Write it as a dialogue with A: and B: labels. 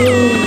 A: Ooh.